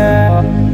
yeah.